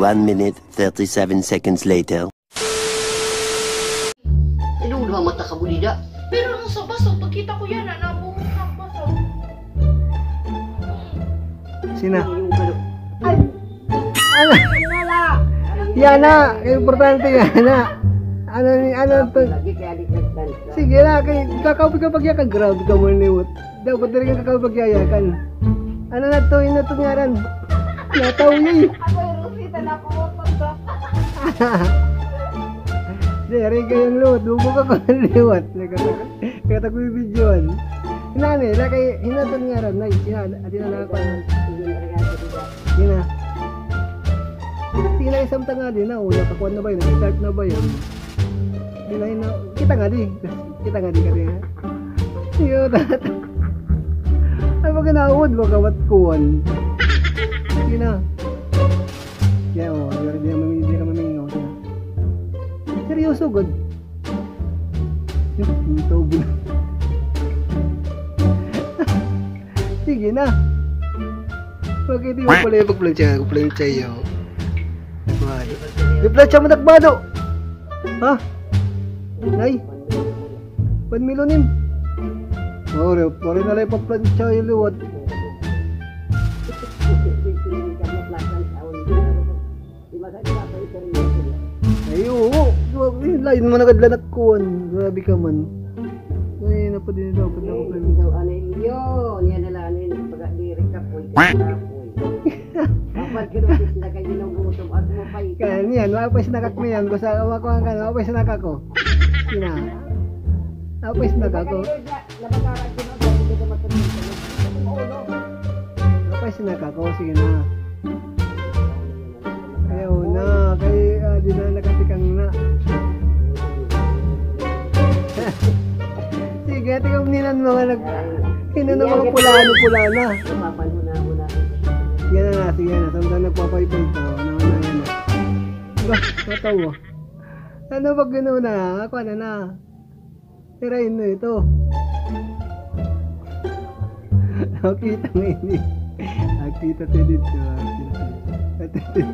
One minute, 37 seconds later. Ano naman mata ka bulida? Pero nung sa baso, pagkita ko yan, nabuhok ng baso. Sina? Yung kalo. Ano? Yana, importante yana. Ano ni ano to? Sige na, kay kakawin ka pagyakan, grabe ka mo niwot. Dapat talaga kakawin pagyayakan. Ano na to, ino to ngaran? Nataw niya Ako yung Rosita na kumotong sa... Sige, kayong luwat, bubog ako ng liwat. Kaya ko yung videoan. Hinani, na kay hinaton ngaran, na, hinana, at hinana ako. Hina. Tila isang tanga din na, una kakuan na ba yun, nag-start na ba yun? Hina, hina, kita nga di, kita nga di ka rin tat. Ay, pag naawad, baka wat kuwan. Hina. Yan o, hindi na mamili ka mamingaw siya. Seryoso, God. Yung tawag na. Sige na. Bakit di mo pala yung pagplansya? Pagplansya. Yung plansya mo nagmado! Ha? Nay? Panmilonim? Ore, ore na lang yung pagplansya yung luwad. Ay, oo. Grabe, Lain mo nagadlanak kuwan. Grabe ka man. Ay, napa din daw. Pag ako plan. Daw ano yun, yan na lang ano yun, pag diri ka po, Kapag kinupit na kayo ng gutom at mo pa ikaw. Kaya niyan, mapay sinakak mo yan. Basta kumakuha ka na, mapay sinakak ko. Sina. Mapay sinakak ko. Mapay sinakak ko. Sige na. Ayaw na. Kaya uh, di na nakatikang na. Sige, tingnan nilan mga nag... Kino na mga pula-pula na. Mapanhuna-huna. Yan na na, sige na. Samtang nagpapaypay to. Ano na yan na. Ba, natawa. Ano pag gano'n na? Ako na na. Tirayin mo ito. Nakita mo ini. Nakita tayo dito. Nakita tayo.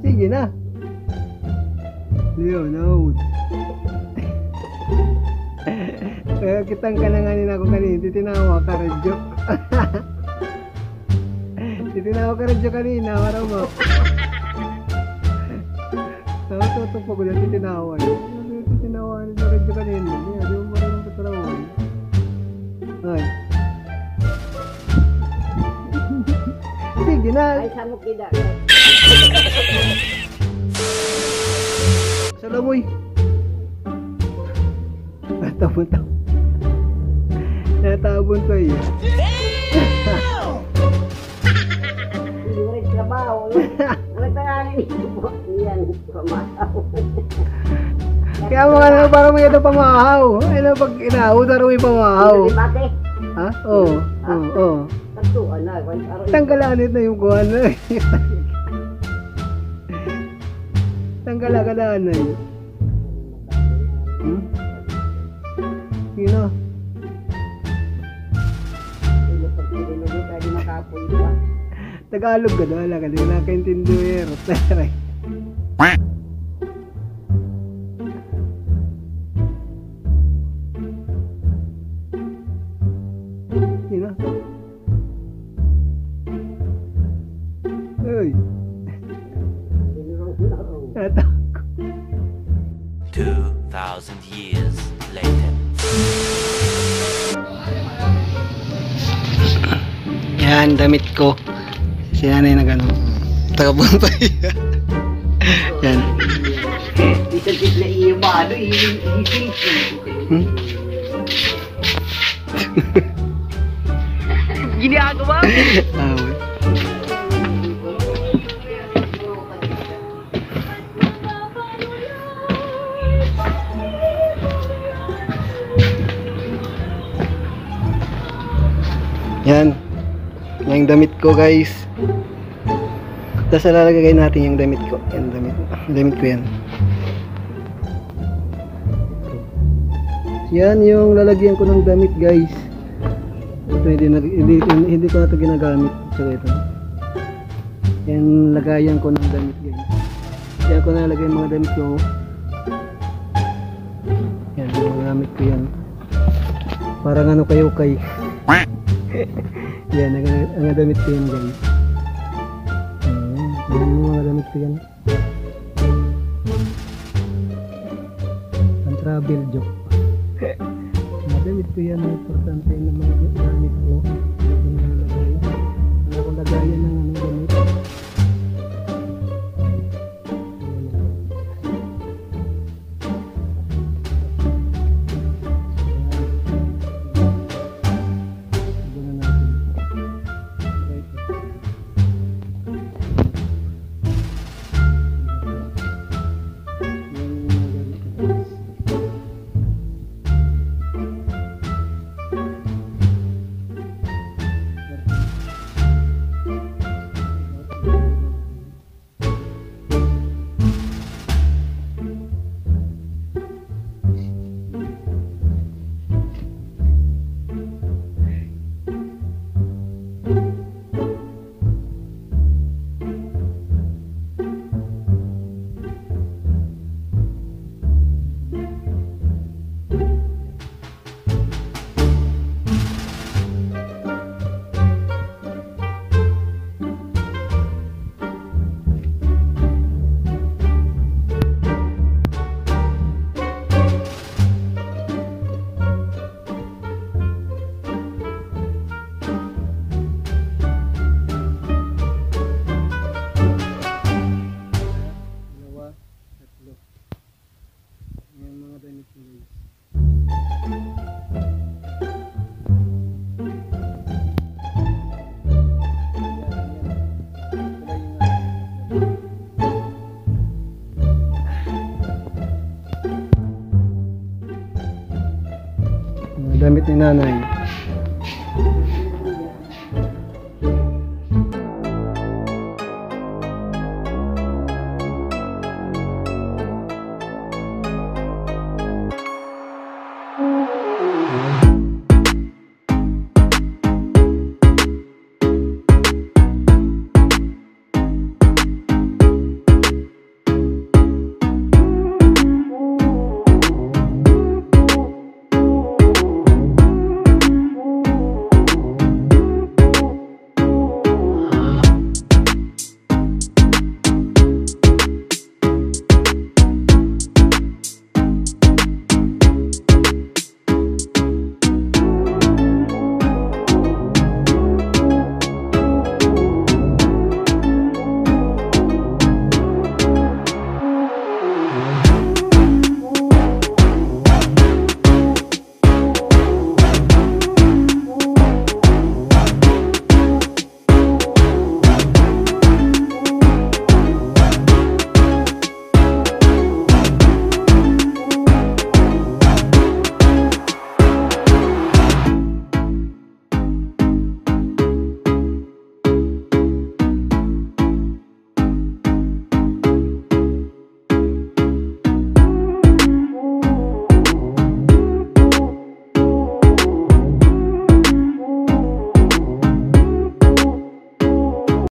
Sige na. Leonard. Kaya kitang kananganin ako kanina, titinawa ka radyo. titinawa ka radyo kanina, wala mo. Nakatutok pa ko dyan, titinawa. Titinawa ni radyo kanina. Hindi, di mo marunong katarawan. Ay. Sige na. Ay, samok kida. Salamoy. Natabon to. Natabon to eh. Hindi mo rin trabaho. Wala tanganin. Yan, pamahaw. Kaya mga ano, parang may ito pamahaw. Ano pag inahaw, parang may pamahaw. Ha? Oo. Oo. Oo. Tanggalanit na yung kuhan na eh. Tanggalagadaan na eh. Hmm? Sino? Tagalog ka wala ka, di ko nakaintindihan. Taray. Natakot. 2,000 years later. Yan, damit ko. Si nanay na gano'n. Tagabuntay. Yan. Dito dito na iyo? Ano iyo Hmm? Ginagawa mo? Yan. Yung damit ko guys. Tapos lalagay natin yung damit ko. Yan damit. Damit ko yan. Yan yung lalagyan ko ng damit guys. Ito hindi, hindi, hindi ko na ito ginagamit. Tsaka ito. Yan lagayan ko ng damit guys. Yan ko nalagay yung mga damit ko. Yan, yung mga gamit ko yan. Parang ano kayo kay. Yan, ang, ang damit ko yan guys. Ayan, yan yung mga damit ko yan. Ang travel joke. Mga damit ko yan, ang importante ng mga gamit ko. Akong lagayan ng damit ni nanay.